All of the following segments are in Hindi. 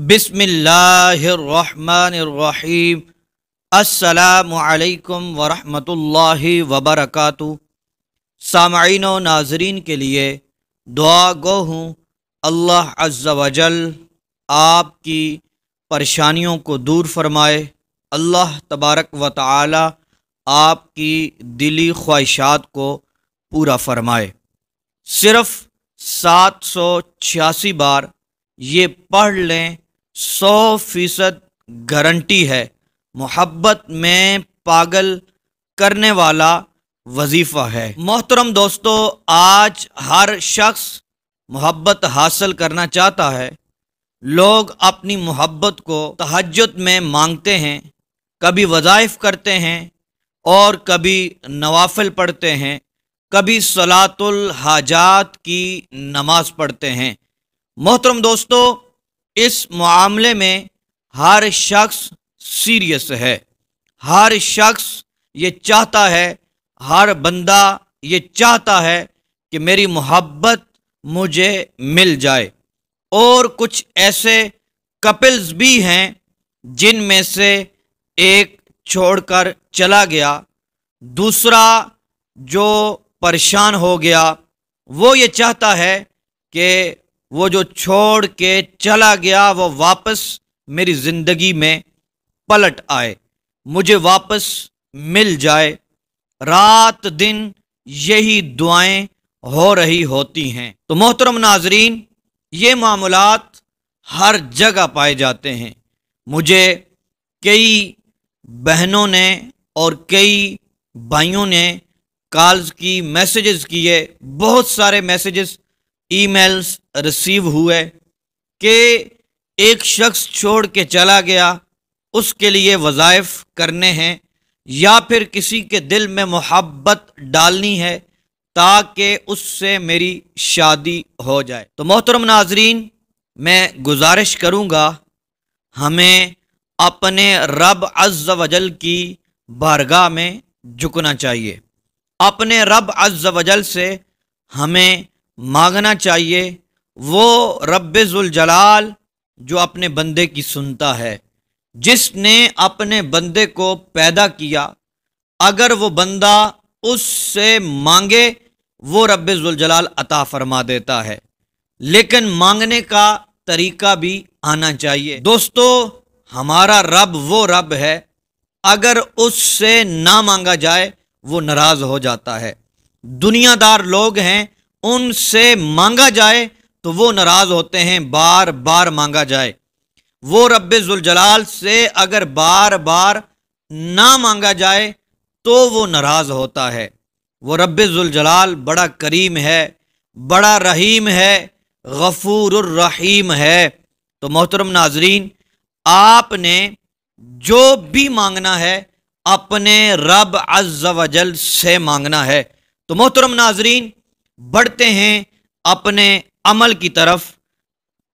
बिस्मिल्लाहिर्रहमानिर्रहीम। अस्सलामुअलैकुम वरहमतुल्लाहि वबरकातु सामीन व नाजरीन के लिए दुआ गो हूँ। अल्लाह अज्जा वजल आपकी परेशानियों को दूर फरमाए। अल्लाह तबारक व ताली आपकी दिली ख्वाहिशात को पूरा फरमाए। सिर्फ़ सात सौ छियासी बार ये पढ़ लें सौ फ़ीसद गारंटी है मोहब्बत में पागल करने वाला वजीफ़ा है। मोहतरम दोस्तों, आज हर शख्स मोहब्बत हासिल करना चाहता है। लोग अपनी मोहब्बत को तहजद में मांगते हैं, कभी वज़ाइफ करते हैं और कभी नवाफिल पढ़ते हैं, कभी सलातुल हाजात की नमाज़ पढ़ते हैं। मोहतरम दोस्तों इस मामले में हर शख्स सीरियस है। हर शख्स ये चाहता है, हर बंदा ये चाहता है कि मेरी मोहब्बत मुझे मिल जाए। और कुछ ऐसे कपल्स भी हैं जिनमें से एक छोड़कर चला गया। दूसरा जो परेशान हो गया, वो ये चाहता है कि वो जो छोड़ के चला गया, वो वापस मेरी ज़िंदगी में पलट आए। मुझे वापस मिल जाए। रात दिन यही दुआएँ हो रही होती हैं। तो मोहतरम नाजरीन, ये मामूलात हर जगह पाए जाते हैं। मुझे कई बहनों ने और कई भाइयों ने कॉल्स की मैसेजेस किए, बहुत सारे मैसेजेस ईमेल्स रिसीव हुए कि एक शख्स छोड़ के चला गया, उसके लिए वज़ाइफ करने हैं या फिर किसी के दिल में मोहब्बत डालनी है ताकि उससे मेरी शादी हो जाए। तो मोहतरम नाजरीन, मैं गुजारिश करूँगा हमें अपने रब अज़्ज़ वजल की बारगाह में झुकना चाहिए। अपने रब अज़्ज़ वजल से हमें मांगना चाहिए, वो जलाल जो अपने बंदे की सुनता है। जिसने अपने बंदे को पैदा किया, अगर वो बंदा उससे मांगे, वो जलाल अता फरमा देता है। लेकिन मांगने का तरीका भी आना चाहिए। दोस्तों, हमारा रब वो रब है। अगर उससे ना मांगा जाए, वो नाराज़ हो जाता है। दुनियादार लोग हैं उनसे मांगा जाए तो वो नाराज़ होते हैं बार बार मांगा जाए। वो रब जलाल से अगर बार बार ना मांगा जाए तो वो नाराज़ होता है। वो रब जलाल बड़ा करीम है, बड़ा रहीम है गफूर रहीम है। तो मोहतरम नाजरीन, आपने जो भी मांगना है, अपने रब अज्जल से मांगना है। तो मोहतरम नाजरीन बढ़ते हैं अपने अमल की तरफ़।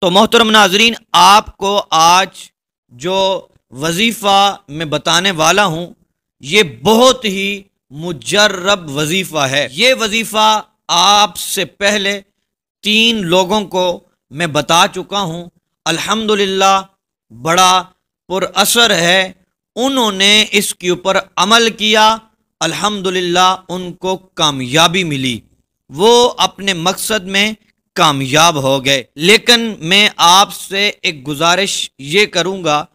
तो मोहतरम नाजरीन, आपको आज जो वजीफ़ा मैं बताने वाला हूँ, ये बहुत ही मुजर्रब वजीफ़ा है। ये वजीफ़ा आपसे पहले तीन लोगों को मैं बता चुका हूँ। अल्हम्दुलिल्लाह, बड़ा पुरअसर है। उन्होंने इसके ऊपर अमल किया। अल्हम्दुलिल्लाह, उनको कामयाबी मिली। वो अपने मकसद में कामयाब हो गए। लेकिन मैं आपसे एक गुजारिश ये करूँगा,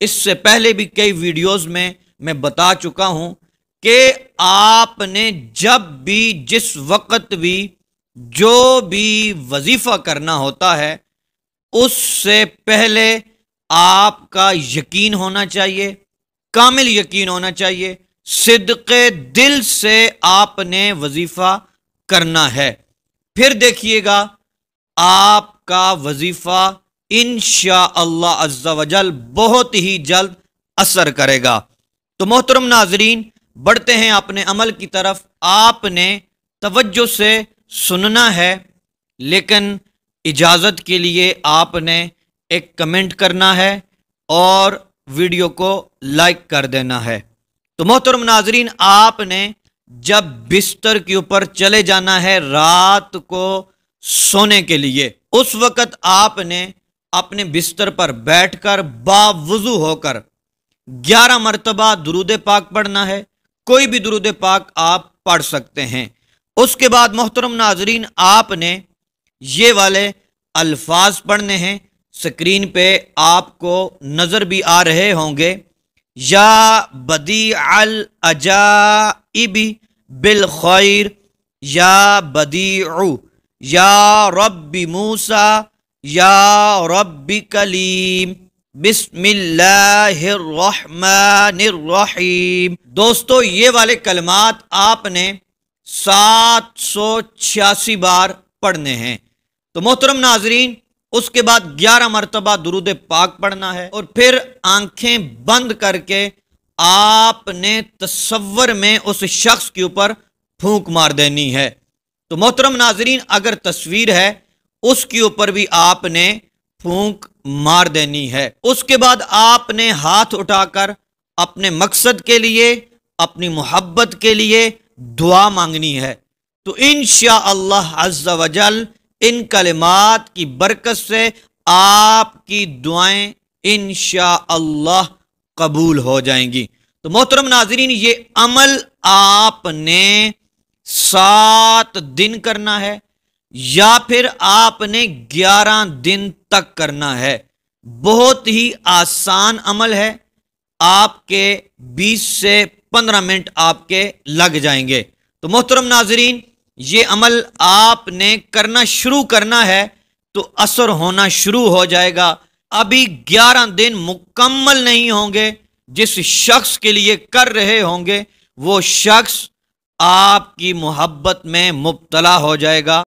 इससे पहले भी कई वीडियोस में मैं बता चुका हूँ कि आपने जब भी, जिस वक्त भी, जो भी वजीफ़ा करना होता है, उससे पहले आपका यकीन होना चाहिए, कामिल यकीन होना चाहिए। सिद्क दिल से आपने वजीफ़ा करना है। फिर देखिएगा, आपका वजीफ़ा इन अज्जावजल बहुत ही जल्द असर करेगा। तो मोहतरम नाजरीन, बढ़ते हैं अपने अमल की तरफ़। आपने तवज्जो से सुनना है, लेकिन इजाज़त के लिए आपने एक कमेंट करना है और वीडियो को लाइक कर देना है। तो मोहतरम नाजरीन, आपने जब बिस्तर के ऊपर चले जाना है रात को सोने के लिए, उस वक़्त आपने अपने बिस्तर पर बैठकर बावजू होकर ग्यारह मरतबा दरूद पाक पढ़ना है। कोई भी दरूद पाक आप पढ़ सकते हैं। उसके बाद मोहतरम नाजरीन, आपने ये वाले अल्फाज पढ़ने हैं। स्क्रीन पे आपको नज़र भी आ रहे होंगे। या बदी अल अजाइबी बिल खैर, या बदी या रब्बी मूसा, या रब्बी कलीम, बिस्मिल्लाहिर्रहमानिर्रहीम। दोस्तों, ये वाले कलमात आपने सात सौ छियासी बार पढ़ने हैं। तो मोहतरम नाजरीन उसके बाद ग्यारह मरतबा दुरुद पाक पढ़ना है और फिर आँखें बंद करके आपने तस्वर में उस शख्स के ऊपर फूंक मार देनी है। तो मोहतरम नाजरीन, अगर तस्वीर है, उसके ऊपर भी आपने फूंक मार देनी है। उसके बाद आपने हाथ उठाकर अपने मकसद के लिए, अपनी मोहब्बत के लिए दुआ मांगनी है। तो इन शाह अल्लाह इन कलिमात की बरकत से आपकी दुआएँ इन अल्लाह कबूल हो जाएँगी। तो मोहतरम नाजरीन, ये अमल आपने सात दिन करना है या फिर आपने ग्यारह दिन तक करना है। बहुत ही आसान अमल है। आपके 20 से 15 मिनट आपके लग जाएँगे। तो मोहतरम नाजरीन ये अमल आपने करना शुरू करना है तो असर होना शुरू हो जाएगा। अभी 11 दिन मुकम्मल नहीं होंगे। जिस शख्स के लिए कर रहे होंगे, वो शख्स आपकी मोहब्बत में मुबतला हो जाएगा।